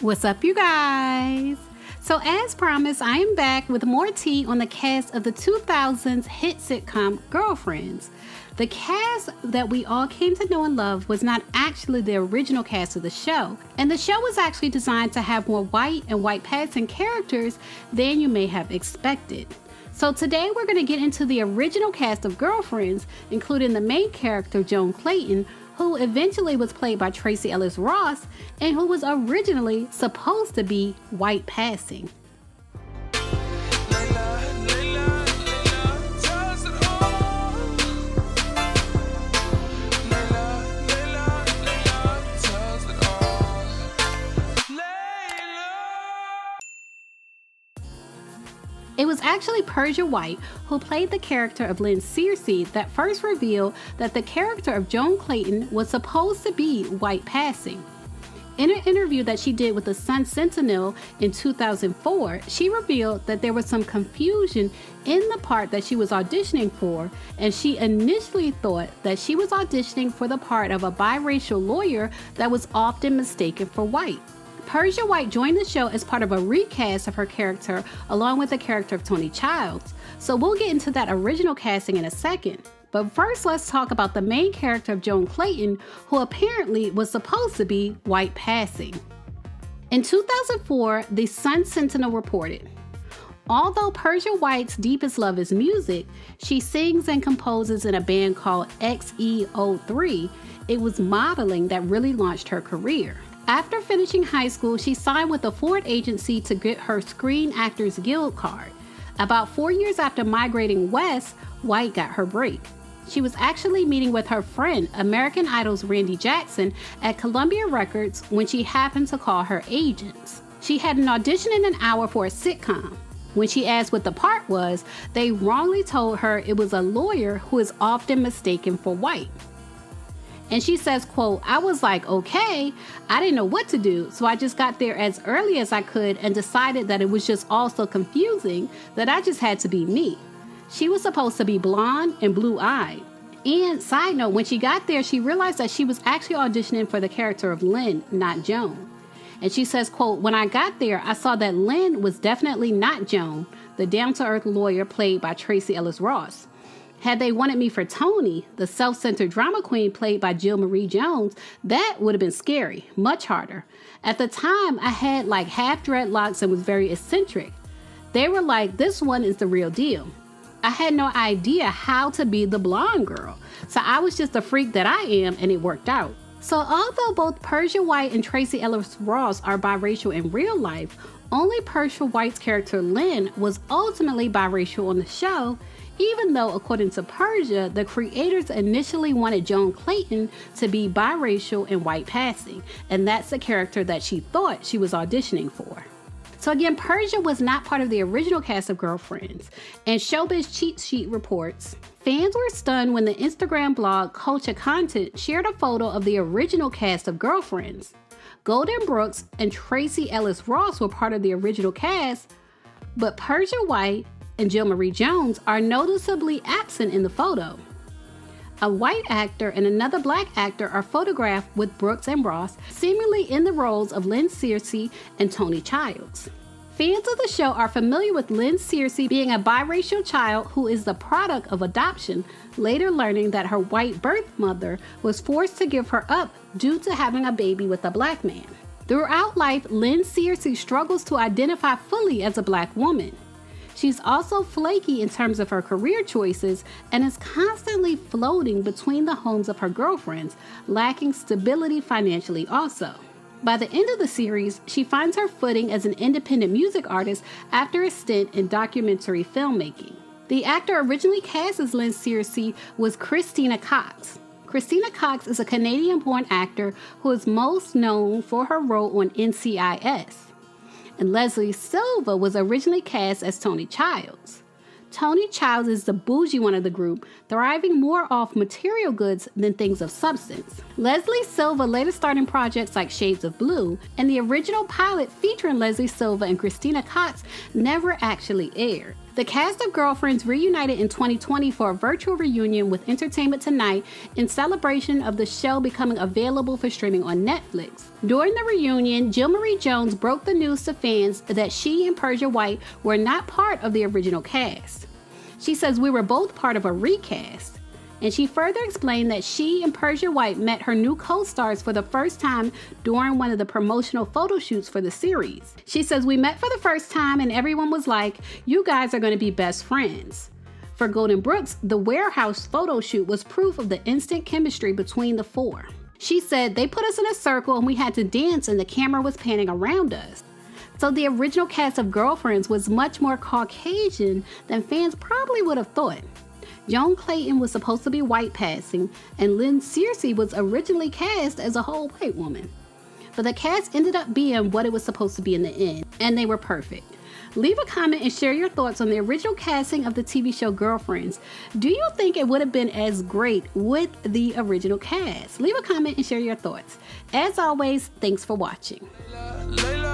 What's up, you guys? So, as promised, I am back with more tea on the cast of the 2000s hit sitcom Girlfriends. The cast that we all came to know and love was not actually the original cast of the show, and the show was actually designed to have more white and white passing characters than you may have expected. So, today we're going to get into the original cast of Girlfriends, including the main character, Joan Clayton, who eventually was played by Tracee Ellis Ross and who was originally supposed to be white passing. It was actually Persia White who played the character of Lynn Searcy that first revealed that the character of Joan Clayton was supposed to be white passing. In an interview that she did with the Sun Sentinel in 2004, she revealed that there was some confusion in the part that she was auditioning for, and she initially thought that she was auditioning for the part of a biracial lawyer that was often mistaken for white. Persia White joined the show as part of a recast of her character along with the character of Toni Childs. So we'll get into that original casting in a second. But first, let's talk about the main character of Joan Clayton, who apparently was supposed to be white passing. In 2004, the Sun Sentinel reported Although Persia White's deepest love is music, she sings and composes in a band called XEO3. It was modeling that really launched her career. After finishing high school, she signed with a Ford agency to get her Screen Actors Guild card. About four years after migrating west, White got her break. She was actually meeting with her friend, American Idol's Randy Jackson, at Columbia Records when she happened to call her agents. She had an audition in an hour for a sitcom. When she asked what the part was, they wrongly told her it was a lawyer who is often mistaken for white. And she says, quote, I was like, okay, I didn't know what to do. So I just got there as early as I could and decided that it was just all so confusing that I just had to be me. She was supposed to be blonde and blue eyed. And side note, when she got there, she realized that she was actually auditioning for the character of Lynn, not Joan. And she says, quote, when I got there, I saw that Lynn was definitely not Joan, the down-to-earth lawyer played by Tracee Ellis Ross. Had they wanted me for Toni, the self centered drama queen played by Jill Marie Jones, that would have been scary, much harder. At the time, I had like half dreadlocks and was very eccentric. They were like, this one is the real deal. I had no idea how to be the blonde girl, so I was just a freak that I am, and it worked out. So, although both Persia White and Tracee Ellis Ross are biracial in real life, only Persia White's character Lynn was ultimately biracial on the show, even though, according to Persia, the creators initially wanted Joan Clayton to be biracial and white passing, and that's the character that she thought she was auditioning for. So again, Persia was not part of the original cast of Girlfriends, and Showbiz Cheat Sheet reports fans were stunned when the Instagram blog Culture Content shared a photo of the original cast of Girlfriends. Golden Brooks and Tracee Ellis Ross were part of the original cast, but Persia White, and Jill Marie Jones are noticeably absent in the photo. A white actor and another black actor are photographed with Brooks and Ross, seemingly in the roles of Lynn Searcy and Toni Childs. Fans of the show are familiar with Lynn Searcy being a biracial child who is the product of adoption, later learning that her white birth mother was forced to give her up due to having a baby with a black man. Throughout life, Lynn Searcy struggles to identify fully as a black woman. She's also flaky in terms of her career choices and is constantly floating between the homes of her girlfriends, lacking stability financially also. By the end of the series, she finds her footing as an independent music artist after a stint in documentary filmmaking. The actor originally cast as Lynn Searcy was Christina Cox. Christina Cox is a Canadian born actor who is most known for her role on NCIS and Leslie Silva was originally cast as Toni Childs. Toni Childs is the bougie one of the group, thriving more off material goods than things of substance. Leslie Silva later starred in projects like Shades of Blue, and the original pilot featuring Leslie Silva and Christina Cox never actually aired. The cast of Girlfriends reunited in 2020 for a virtual reunion with Entertainment Tonight in celebration of the show becoming available for streaming on Netflix. During the reunion, Jill Marie Jones broke the news to fans that she and Persia White were not part of the original cast. She says we were both part of a recast. And she further explained that she and Persia White met her new co stars for the first time during one of the promotional photo shoots for the series. She says, We met for the first time, and everyone was like, You guys are going to be best friends. For Golden Brooks, the warehouse photo shoot was proof of the instant chemistry between the four. She said, They put us in a circle and we had to dance, and the camera was panning around us. So the original cast of Girlfriends was much more Caucasian than fans probably would have thought. Joan Clayton was supposed to be white passing, and Lynn Searcy was originally cast as a whole white woman. But the cast ended up being what it was supposed to be in the end, and they were perfect. Leave a comment and share your thoughts on the original casting of the TV show Girlfriends. Do you think it would have been as great with the original cast? Leave a comment and share your thoughts. As always, thanks for watching. Lailah, Lailah.